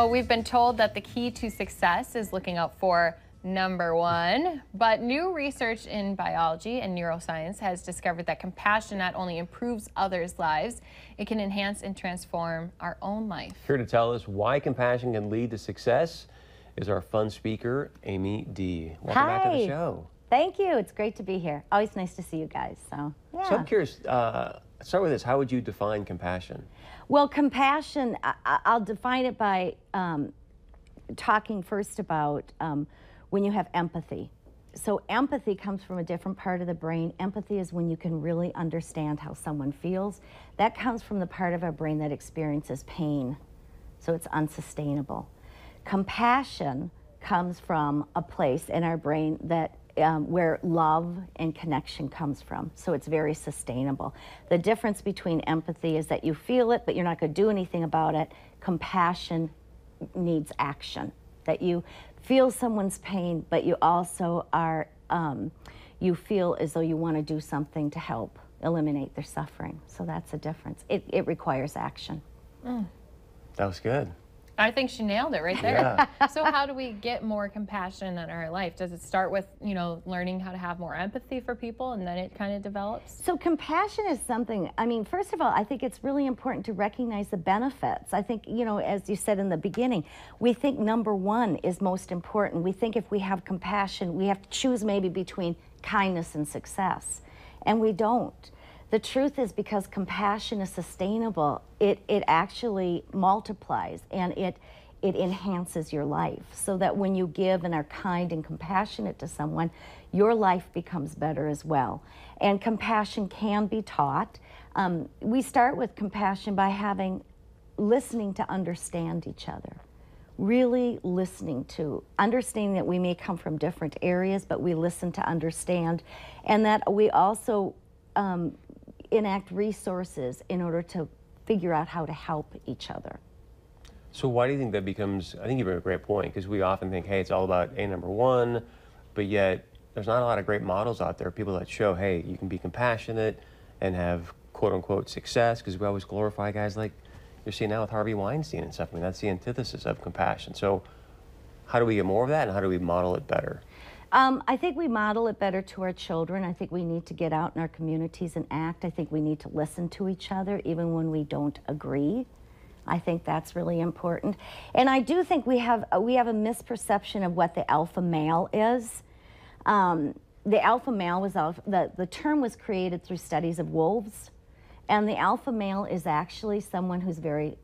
Well, we've been told that the key to success is looking out for number one. But new research in biology and neuroscience has discovered that compassion not only improves others' lives, it can enhance and transform our own life. Here to tell us why compassion can lead to success is our fun speaker, Amy D. Welcome Hi. back to the show. Thank you. It's great to be here. Always nice to see you guys. So, yeah. So I'm curious, uh, start with this. How would you define compassion? Well, compassion, I, I- I'll define it by um, talking first about um, when you have empathy. So, empathy comes from a different part of the brain. Empathy is when you can really understand how someone feels. That comes from the part of our brain that experiences pain. So, it's unsustainable. Compassion comes from a place in our brain that um, where love and connection comes from. So it's very sustainable. The difference between empathy is that you feel it, but you're not going to do anything about it. Compassion needs action. That you feel someone's pain, but you also are um, you feel as though you want to do something to help eliminate their suffering. So that's the difference. It, it requires action. That was good. I think she nailed it right there. so how do we get more compassion in our life? Does it start with, you know, learning how to have more empathy for people and then it kind of develops? So compassion is something, I mean, first of all, I think it's really important to recognize the benefits. I think, you know, as you said in the beginning, we think number one is most important. We think if we have compassion, we have to choose maybe between kindness and success. And we don't. The truth is because compassion is sustainable, it, it actually multiplies and it it enhances your life so that when you give and are kind and compassionate to someone, your life becomes better as well. And compassion can be taught. Um, we start with compassion by having listening to understand each other. Really listening to, understanding that we may come from different areas, but we listen to understand, and that we also um, enact resources in order to figure out how to help each other. So why do you think that becomes, I think you bring a great point, because we often think, hey, it's all about A number one, but yet there's not a lot of great models out there, people that show, hey, you can be compassionate and have quote unquote success, because we always glorify guys like you're seeing now with Harvey Weinstein and stuff. I mean, that's the antithesis of compassion. So how do we get more of that and how do we model it better? Um, I think we model it better to our children. I think we need to get out in our communities and act. I think we need to listen to each other even when we don't agree. I think that's really important. And I do think we have uh, we have a misperception of what the alpha male is. Um, the alpha male was alpha, the the term was created through studies of wolves, and the alpha male is actually someone who's very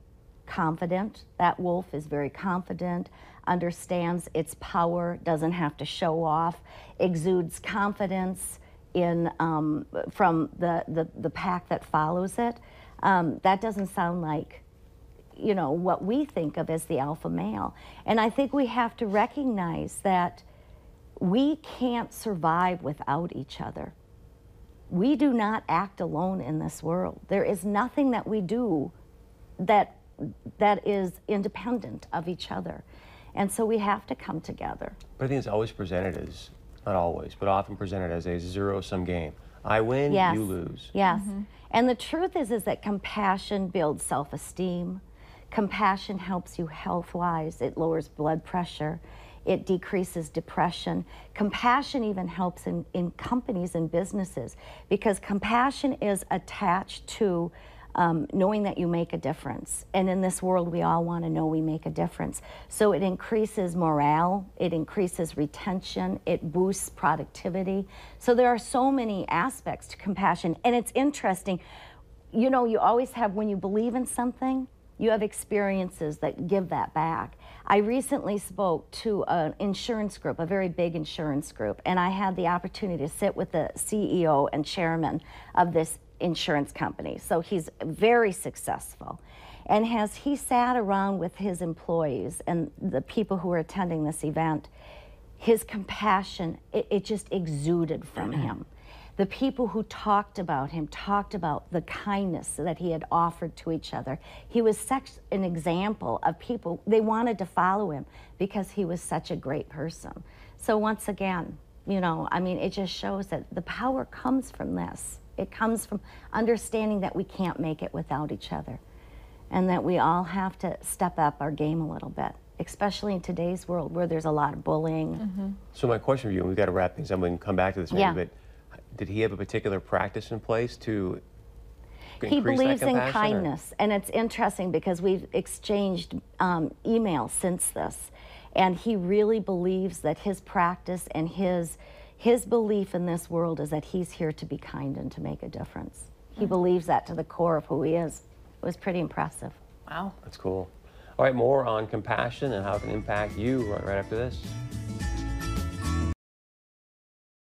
confident. That wolf is very confident, understands its power, doesn't have to show off, exudes confidence in um, from the, the the pack that follows it. Um, that doesn't sound like you know what we think of as the alpha male and i think we have to recognize that we can't survive without each other we do not act alone in this world there is nothing that we do that that is independent of each other. And so we have to come together. But I think it's always presented as, not always, but often presented as a zero-sum game. I win, yes. you lose. yes. Mm-hmm. And the truth is is that compassion builds self-esteem. Compassion helps you health-wise. It lowers blood pressure. It decreases depression. Compassion even helps in, in companies and businesses because compassion is attached to um, knowing that you make a difference. And in this world, we all want to know we make a difference. So it increases morale, it increases retention, it boosts productivity. So there are so many aspects to compassion. And it's interesting, you know, you always have, when you believe in something, you have experiences that give that back. I recently spoke to an insurance group, a very big insurance group, and I had the opportunity to sit with the CEO and chairman of this insurance company. So he's very successful. And as he sat around with his employees and the people who were attending this event, his compassion, it, it just exuded from mm-hmm. him. The people who talked about him talked about the kindness that he had offered to each other. He was such an example of people, they wanted to follow him because he was such a great person. So, once again, you know, I mean, it just shows that the power comes from this. It comes from understanding that we can't make it without each other. and that we all have to step up our game a little bit, especially in today's world where there's a lot of bullying. So my question for you, and we've got to wrap things up, we can come back to this maybe, Yeah. but did he have a particular practice in place to He increase that believes in compassion, or- kindness, and it's interesting because we've exchanged um, emails since this, and he really believes that his practice and his his belief in this world is that he's here to be kind and to make a difference. He mm. believes that to the core of who he is. It was pretty impressive. Wow. That's cool. All right, more on compassion and how it can impact you right, right after this.